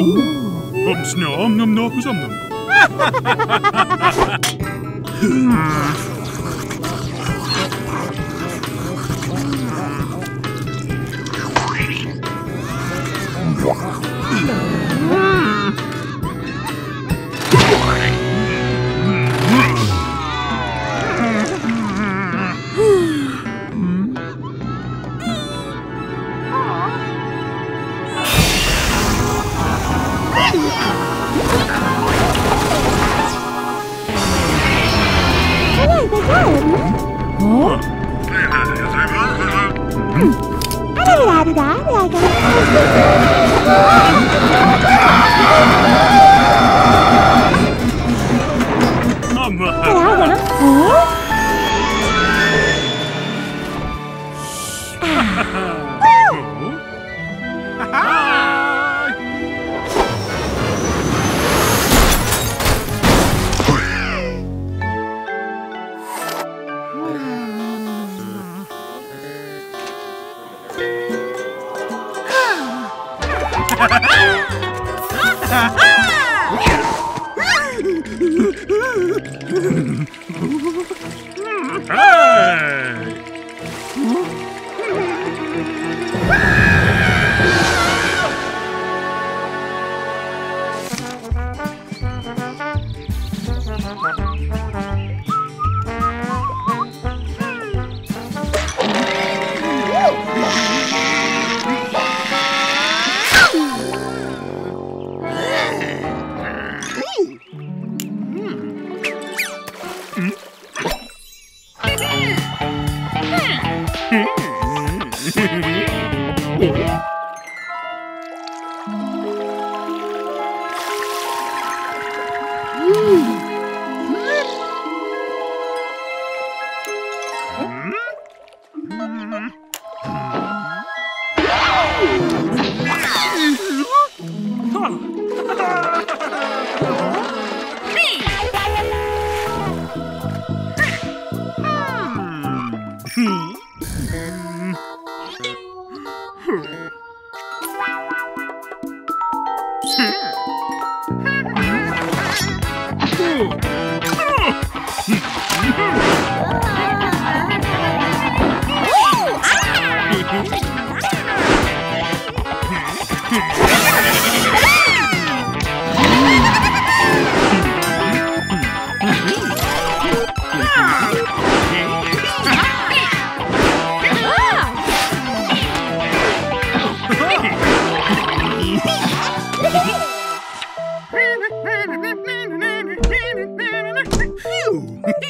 Omsnå, ums nom nom nom nom nom hey!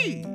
Hey!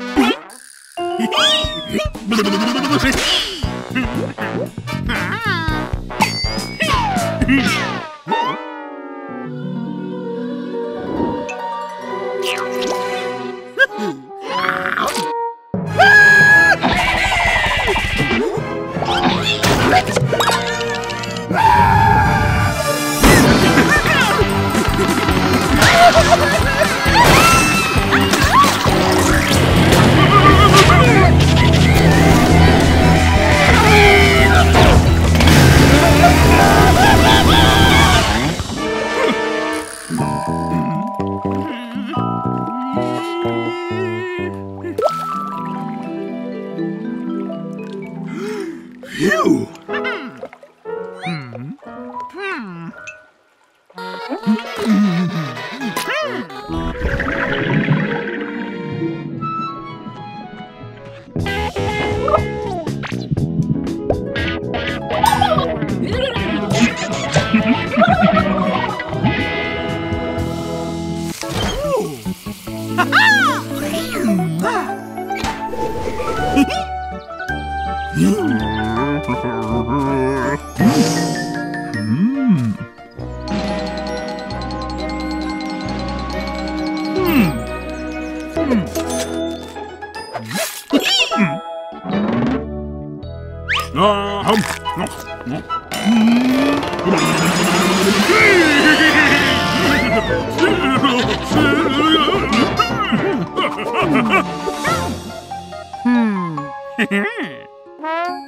Mmm!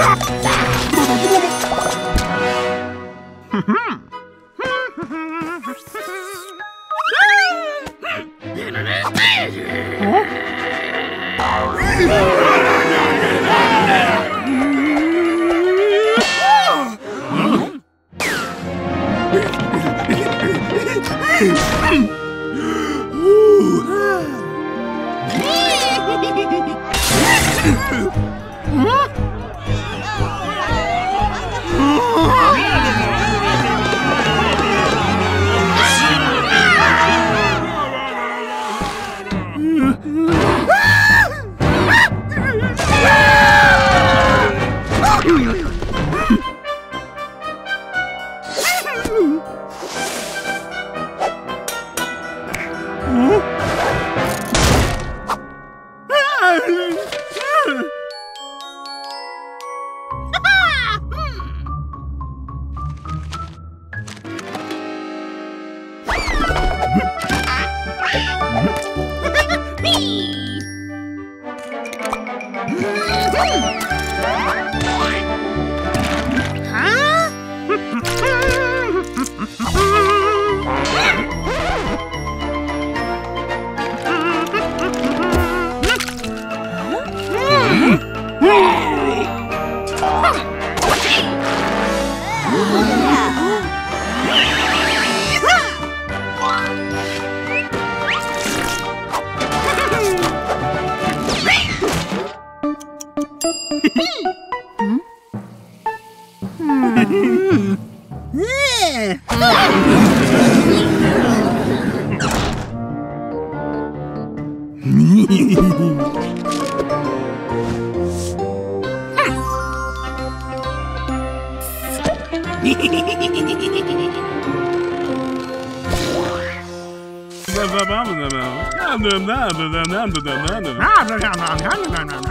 Ah!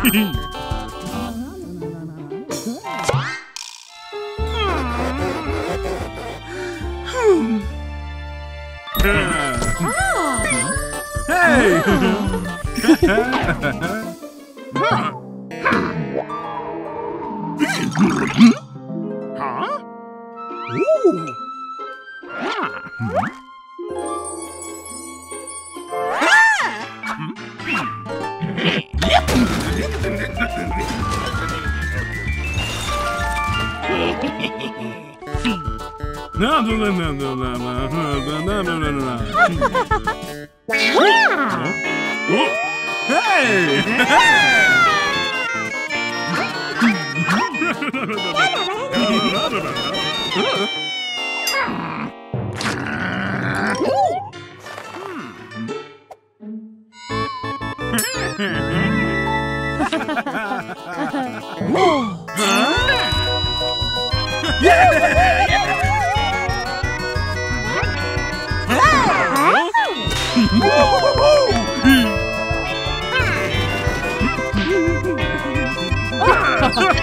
Huh? Ooh. Ah. Hey! Huh? Huh?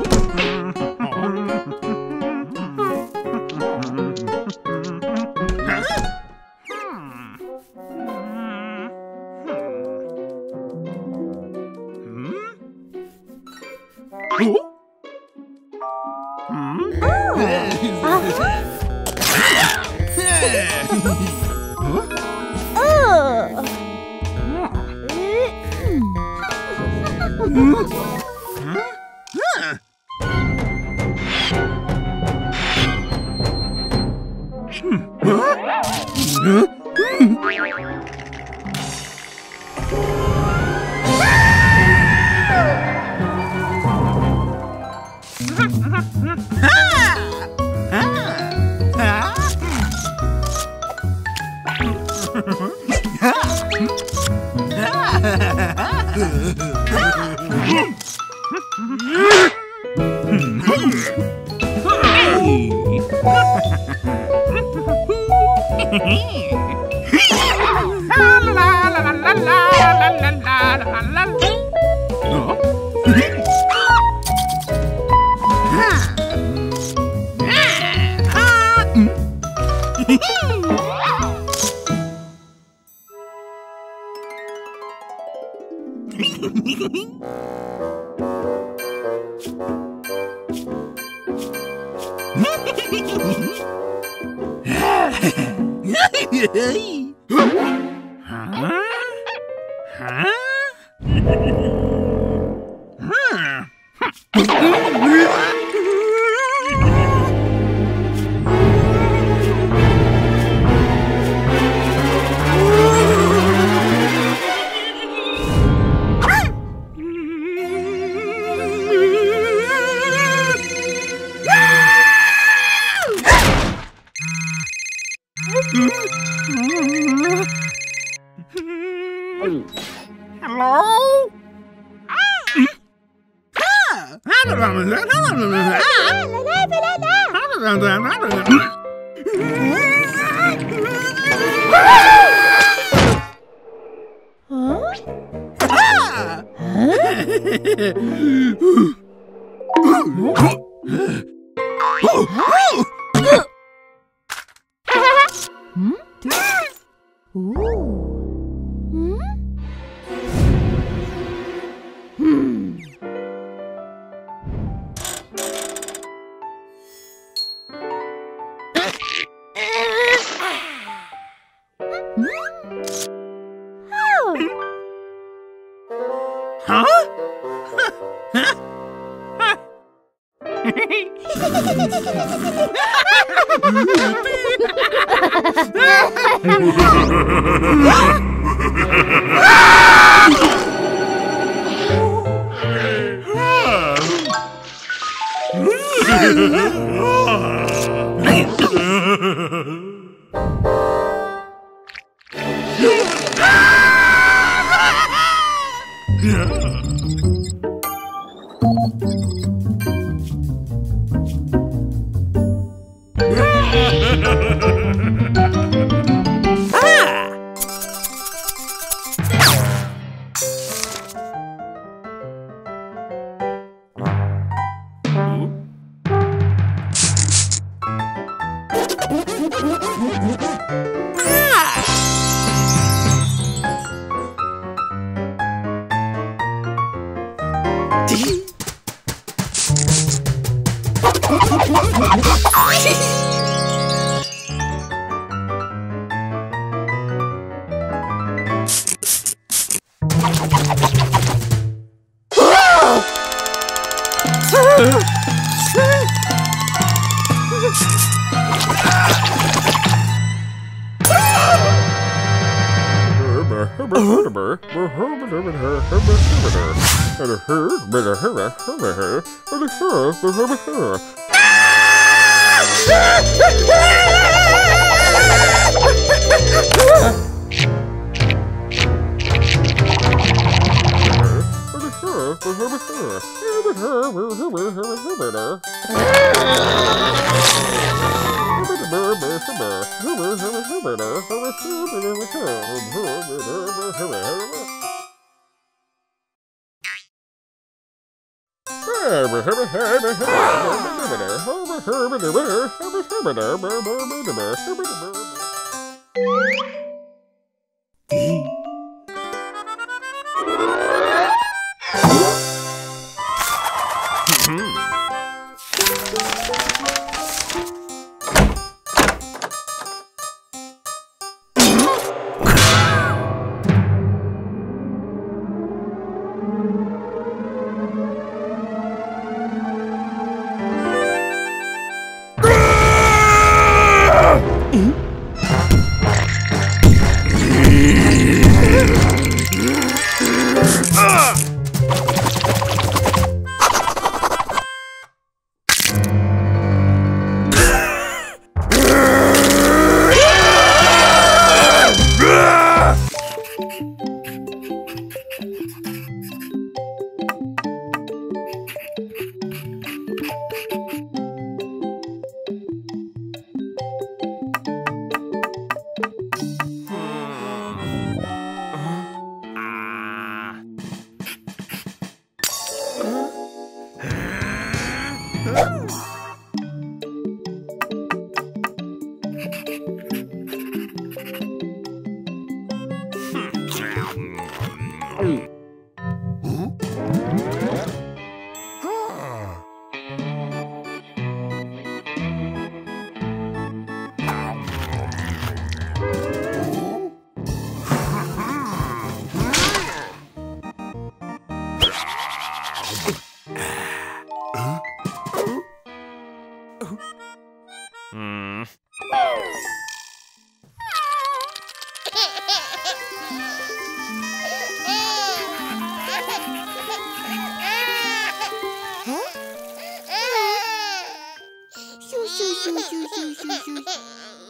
Ha ha ha! Hello? Ah! Herbert, 咻咻咻咻咻咻咻。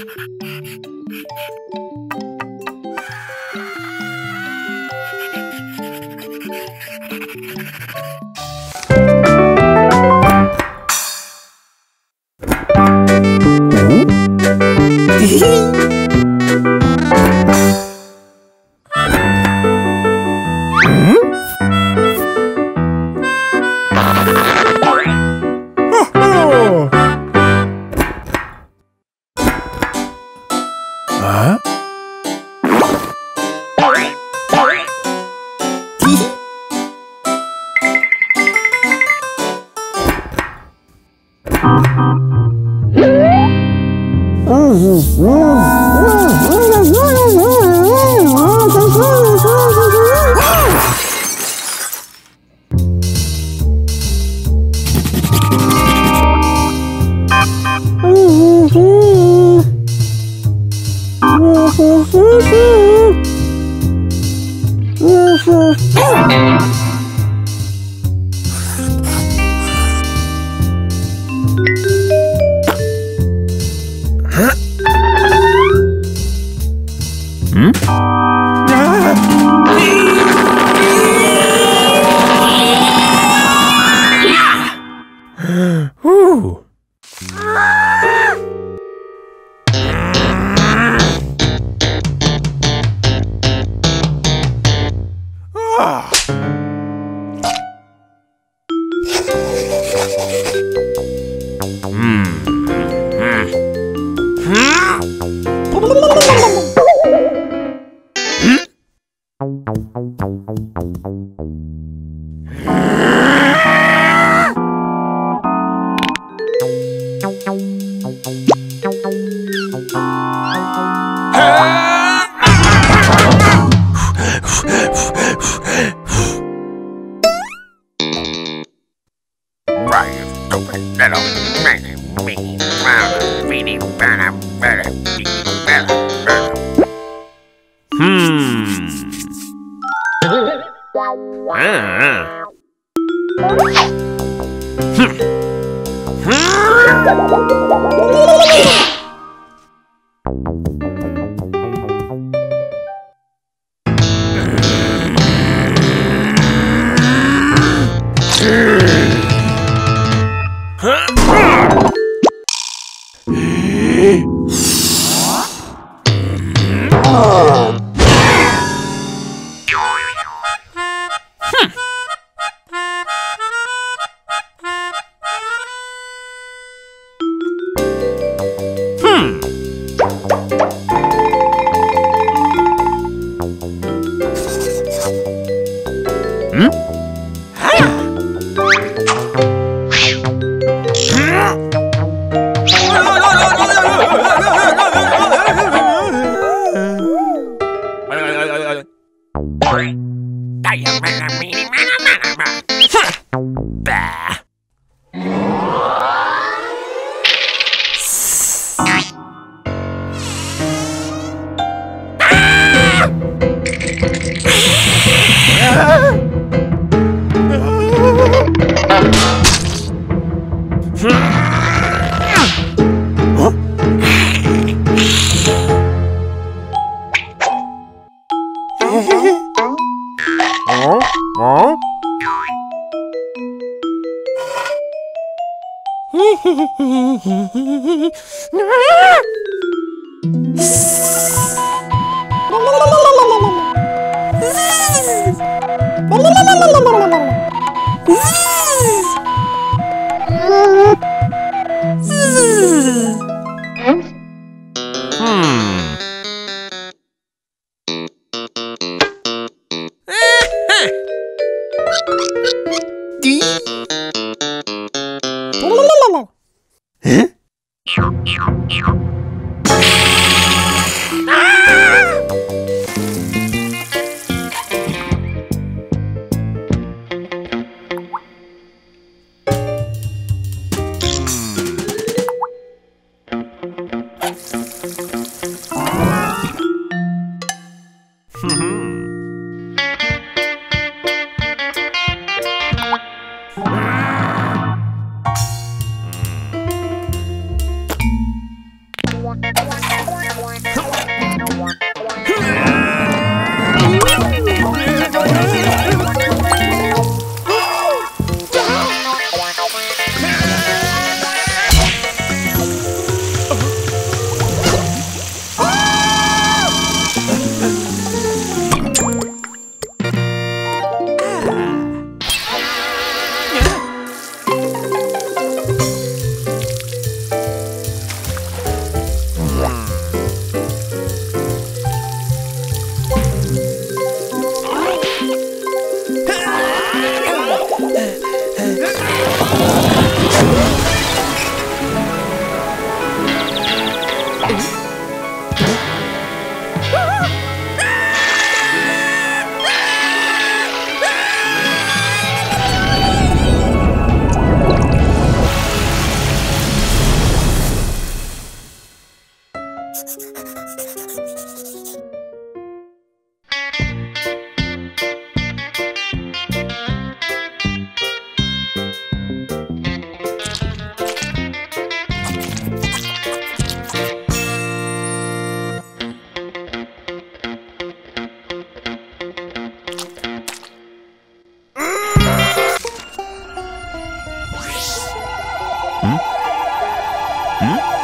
Ha ha ha. Ah! Hmm. Hum? Hum?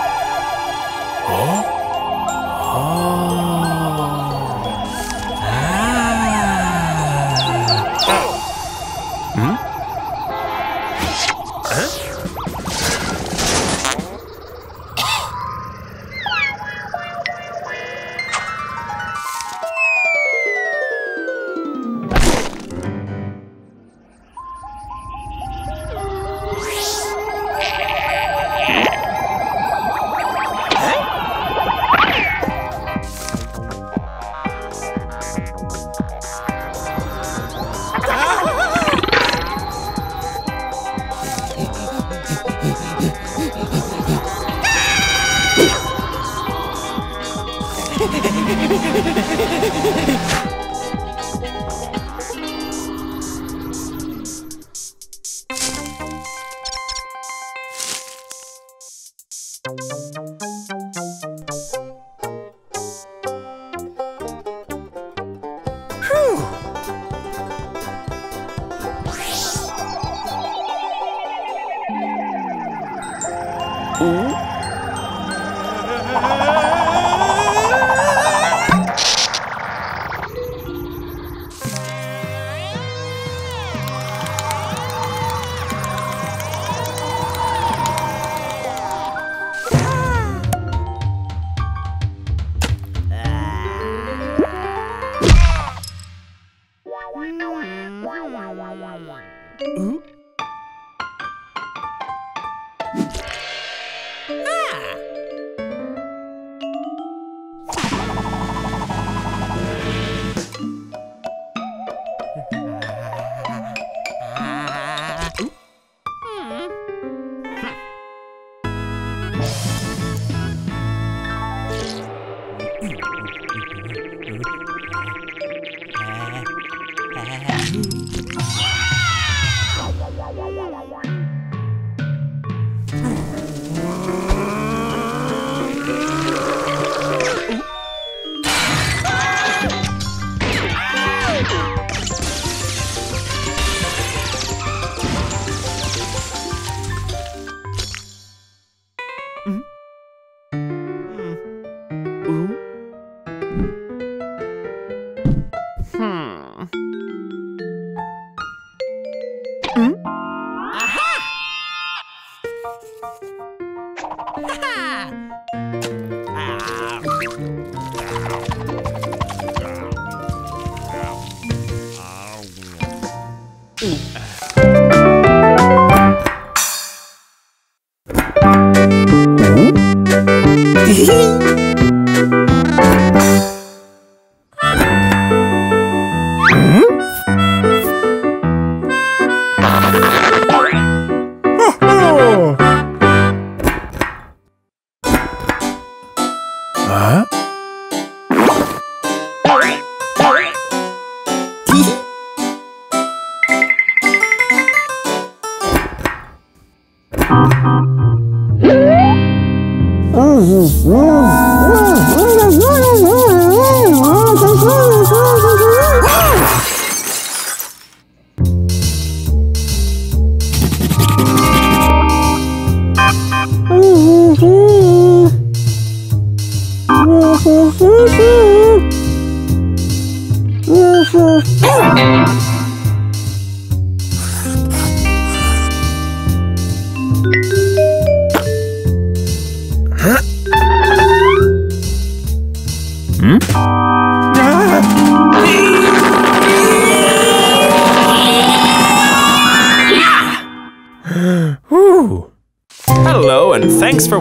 哈哈